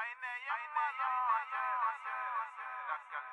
Ay ne yamma yoo yoo dakal